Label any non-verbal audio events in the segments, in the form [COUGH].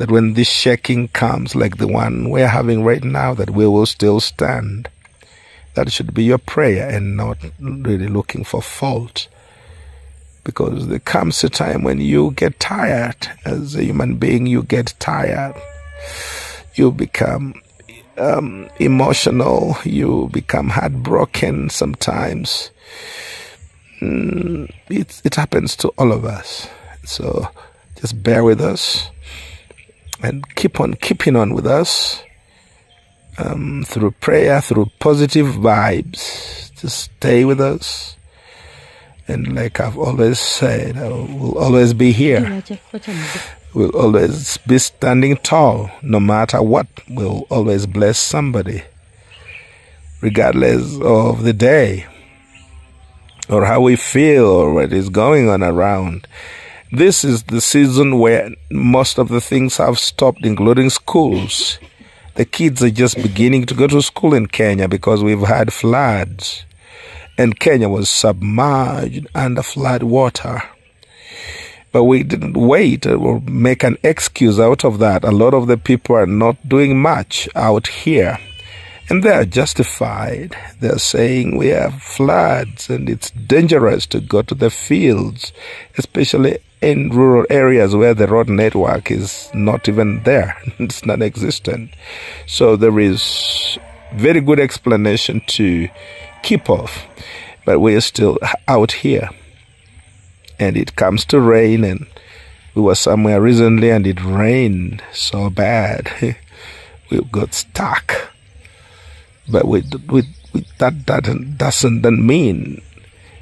that when this shaking comes, like the one we're having right now, that we will still stand. That should be your prayer and not really looking for fault. Because there comes a time when you get tired. As a human being, you get tired. You become um, emotional. You become heartbroken sometimes. Mm, it, it happens to all of us. So just bear with us and keep on keeping on with us um, through prayer, through positive vibes. Just stay with us. And like I've always said, I will always be here. We'll always be standing tall, no matter what. We'll always bless somebody, regardless of the day or how we feel or what is going on around. This is the season where most of the things have stopped, including schools. The kids are just beginning to go to school in Kenya because we've had floods. And Kenya was submerged under flood water. But we didn't wait or make an excuse out of that. A lot of the people are not doing much out here. And they are justified. They're saying we have floods and it's dangerous to go to the fields, especially in rural areas where the road network is not even there, [LAUGHS] it's non existent. So there is very good explanation to keep off, but we are still out here. And it comes to rain, and we were somewhere recently and it rained so bad. [LAUGHS] we got stuck. But we, we, we, that, that doesn't mean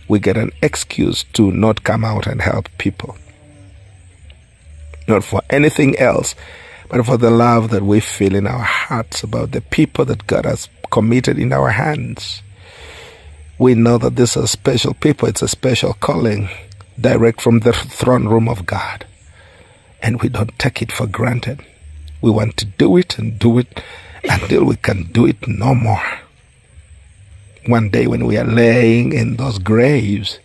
we get an excuse to not come out and help people not for anything else, but for the love that we feel in our hearts about the people that God has committed in our hands. We know that these are special people, it's a special calling direct from the throne room of God. And we don't take it for granted. We want to do it and do it until we can do it no more. One day when we are laying in those graves,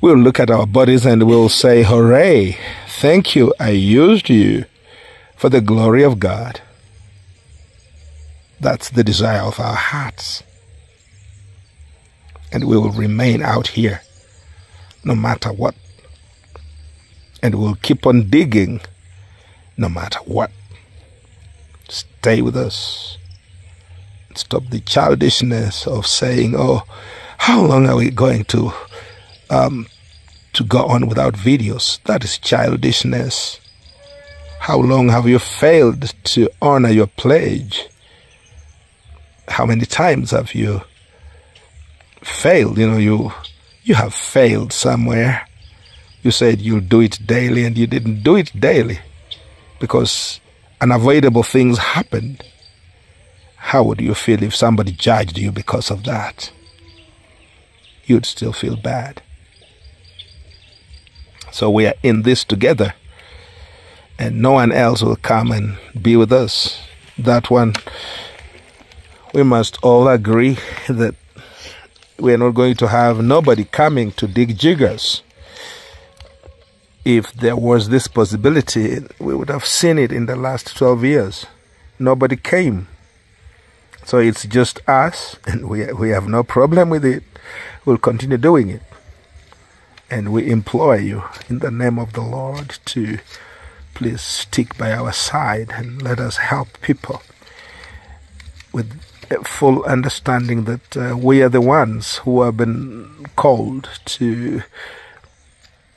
we'll look at our bodies and we'll say, Hooray! Thank you, I used you for the glory of God. That's the desire of our hearts. And we will remain out here no matter what. And we'll keep on digging no matter what. Stay with us. Stop the childishness of saying, oh, how long are we going to um, to go on without videos. That is childishness. How long have you failed to honor your pledge? How many times have you failed? You know, you you have failed somewhere. You said you'll do it daily and you didn't do it daily because unavoidable things happened. How would you feel if somebody judged you because of that? You'd still feel bad. So we are in this together. And no one else will come and be with us. That one, we must all agree that we're not going to have nobody coming to dig jiggers. If there was this possibility, we would have seen it in the last 12 years. Nobody came. So it's just us, [LAUGHS] and we, we have no problem with it. We'll continue doing it. And we implore you in the name of the Lord to please stick by our side and let us help people with a full understanding that uh, we are the ones who have been called to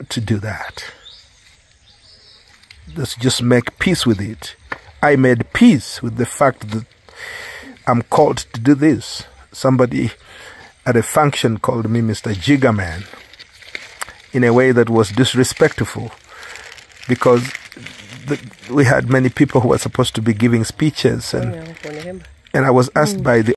to do that. Let's just make peace with it. I made peace with the fact that I'm called to do this. Somebody at a function called me Mr. Jiggerman in a way that was disrespectful because the, we had many people who were supposed to be giving speeches and and I was asked by the